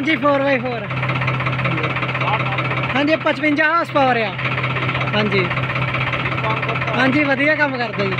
ਹਾਂਜੀ 4x4 ਹਾਂਜੀ 55 horse power ਆ। ਹਾਂਜੀ। ਹਾਂਜੀ ਵਧੀਆ ਕੰਮ ਕਰਦਾ ਜੀ।